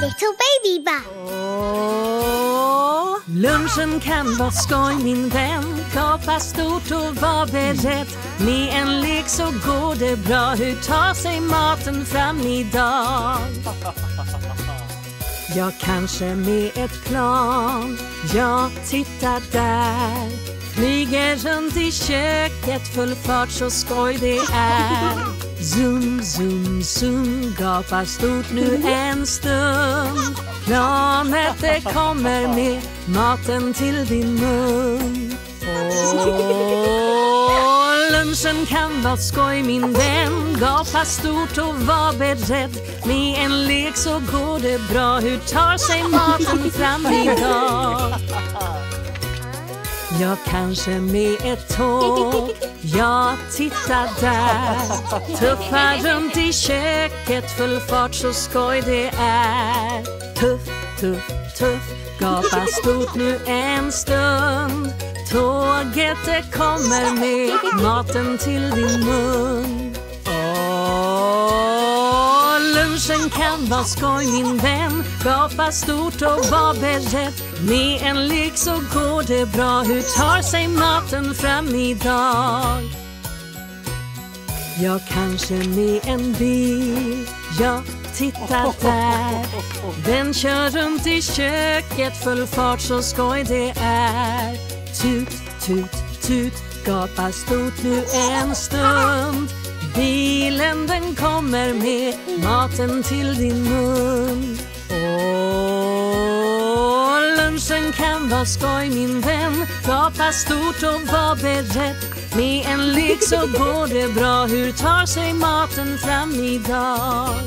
Little baby bus. Åh, lunchen kan vara skoj min vän Kapa stort och var beredd Med en lek så går det bra Hur tar sig maten fram idag? Jag kanske med ett plan. Jag tittar där. Flyger runt i köket Full fart så skoj det är. Zoom, zoom, zoom Gapar stort nu en stund. Planet det kommer med Maten till din mun. Åh, lunchen kan vara skoj min vän. Gapa stort och var beredd Med en så går det bra. Hur tar sig maten fram idag? Jag kanske med ett tåg. Jag tittar där. Tuffar runt i köket Full fart så skoj det är. Tuff, tuff, tuff Gapa stort nu en stund. Tåget det kommer med Maten till din mun. Branschen kan vara skoj min vän. Gapa stort och var beredd. Med en lek så går det bra. Hur tar sig maten fram idag? Jag kanske med en bil. Jag tittar där. Den kör runt i köket Full fart så skoj det är? Tut, tut, tut. Gapa stort nu en stund. Bil den kommer med maten till din mun. Åh, lunchen kan vara skoj min vän. Gapa stort och var beredd. Med en lek så går det bra. Hur tar sig maten fram idag?